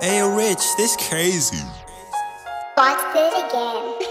Hey, Rich, this crazy. Watch it again.